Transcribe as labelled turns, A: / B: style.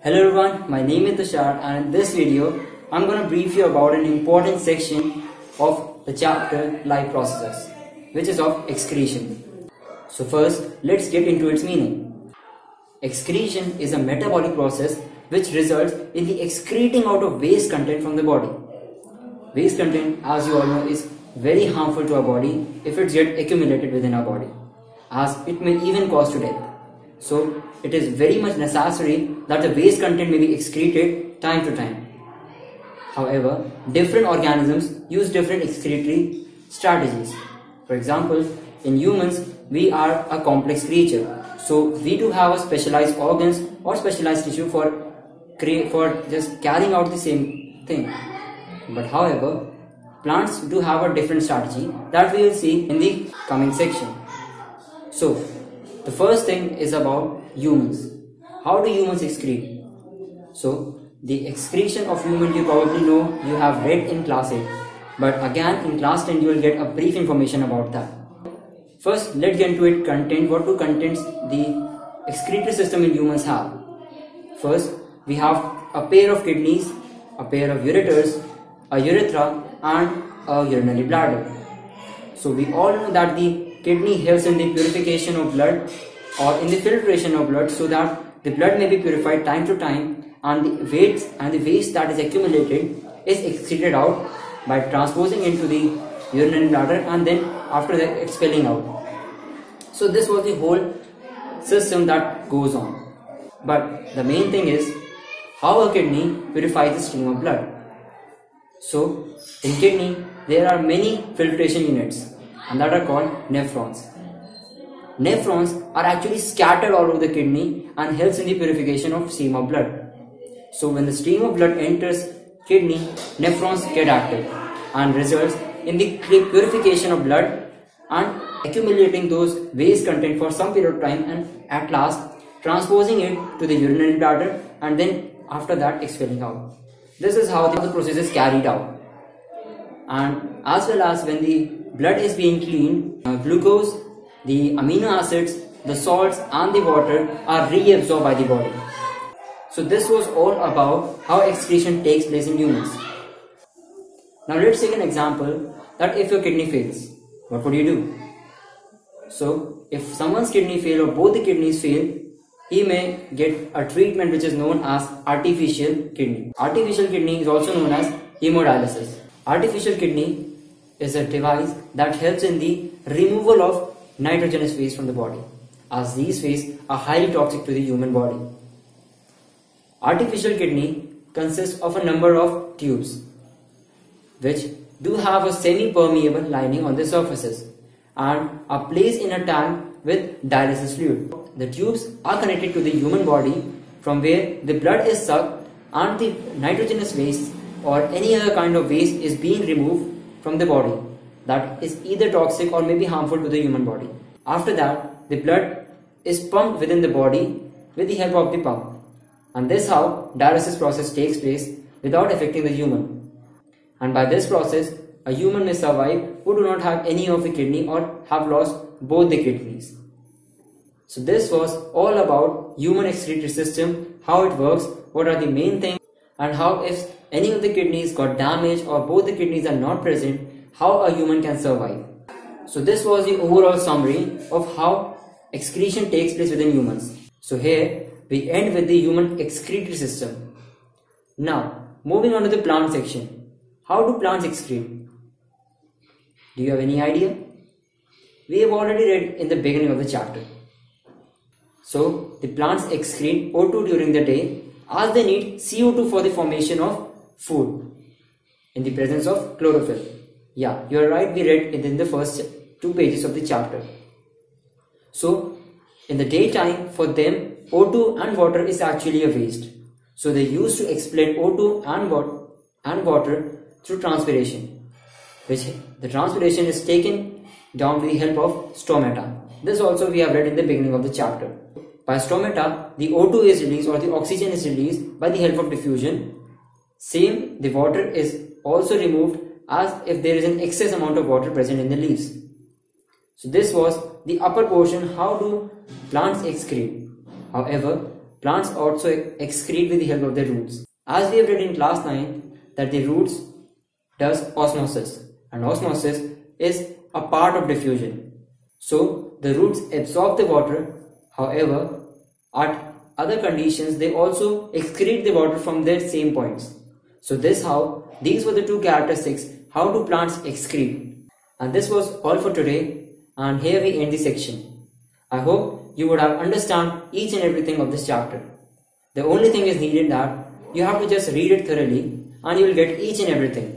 A: Hello everyone, my name is Tushar and in this video I'm going to brief you about an important section of the chapter life processes which is of excretion. So first let's get into its meaning. Excretion is a metabolic process which results in the excreting out of waste content from the body. Waste content as you all know is very harmful to our body if it gets accumulated within our body as it may even cause to death. So it is very much necessary that the waste content may be excreted time to time. However, different organisms use different excretory strategies. For example, in humans, we are a complex creature. So we do have a specialized organs or specialized tissue for for just carrying out the same thing. But however, plants do have a different strategy that we will see in the coming section. So, the first thing is about humans. How do humans excrete? So, the excretion of human you probably know you have read in class 8. But again in class 10 you will get a brief information about that. First, let's get into it content. What do contents the excretory system in humans have? First, we have a pair of kidneys, a pair of ureters, a urethra and a urinary bladder. So we all know that the kidney helps in the purification of blood or in the filtration of blood so that the blood may be purified time to time and the weight and the waste that is accumulated is excreted out by transposing into the urinary bladder and then after that expelling out. So this was the whole system that goes on. But the main thing is how a kidney purifies the stream of blood. So in kidney there are many filtration units and that are called nephrons. Nephrons are actually scattered all over the kidney and helps in the purification of stream of blood. So when the stream of blood enters kidney, nephrons get active and results in the purification of blood and accumulating those waste content for some period of time and at last transposing it to the urinary bladder and then after that expelling out. This is how the process is carried out. And as well as when the blood is being cleaned, uh, glucose, the amino acids, the salts and the water are reabsorbed by the body. So this was all about how excretion takes place in humans. Now let's take an example that if your kidney fails, what would you do? So if someone's kidney fail or both the kidneys fail, he may get a treatment which is known as artificial kidney. Artificial kidney is also known as hemodialysis. Artificial kidney is a device that helps in the removal of nitrogenous waste from the body as these wastes are highly toxic to the human body. Artificial kidney consists of a number of tubes which do have a semi-permeable lining on the surfaces and are placed in a tank with dialysis fluid. The tubes are connected to the human body from where the blood is sucked and the nitrogenous waste or any other kind of waste is being removed from the body that is either toxic or may be harmful to the human body. After that, the blood is pumped within the body with the help of the pump. And this how dialysis process takes place without affecting the human. And by this process, a human may survive who do not have any of the kidney or have lost both the kidneys. So this was all about human excretory system, how it works, what are the main things and how if any of the kidneys got damaged or both the kidneys are not present, how a human can survive. So this was the overall summary of how excretion takes place within humans. So here we end with the human excretory system. Now moving on to the plant section. How do plants excrete? Do you have any idea? We have already read in the beginning of the chapter. So the plants excrete O2 during the day as they need CO2 for the formation of food in the presence of chlorophyll. Yeah, you are right, we read it in the first two pages of the chapter. So, in the daytime, for them, O2 and water is actually a waste. So, they used to explain O2 and, and water through transpiration, which the transpiration is taken down with the help of stomata. This also we have read in the beginning of the chapter. By stomata, the O2 is released or the oxygen is released by the help of diffusion same, the water is also removed as if there is an excess amount of water present in the leaves. So this was the upper portion, how do plants excrete. However, plants also excrete with the help of their roots. As we have read in class 9 that the roots does osmosis and osmosis is a part of diffusion. So the roots absorb the water however at other conditions they also excrete the water from their same points. So this how these were the two characteristics how do plants excrete and this was all for today and here we end the section. I hope you would have understand each and everything of this chapter. The only thing is needed that you have to just read it thoroughly and you will get each and everything.